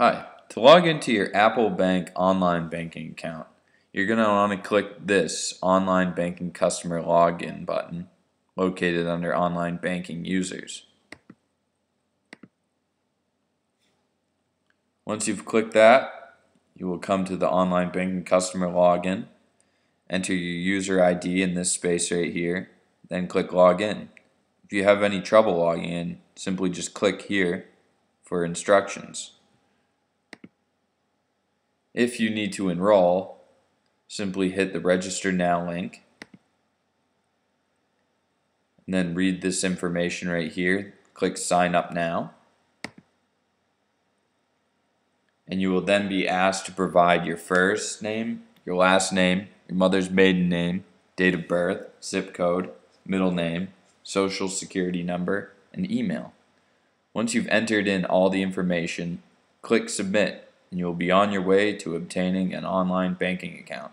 Hi, to log into your Apple Bank online banking account, you're going to want to click this Online Banking Customer Login button located under Online Banking Users. Once you've clicked that, you will come to the Online Banking Customer Login, enter your user ID in this space right here, then click Login. If you have any trouble logging in, simply just click here for instructions. If you need to enroll, simply hit the Register Now link and then read this information right here. Click Sign Up Now. And you will then be asked to provide your first name, your last name, your mother's maiden name, date of birth, zip code, middle name, social security number, and email. Once you've entered in all the information, click Submit and you will be on your way to obtaining an online banking account.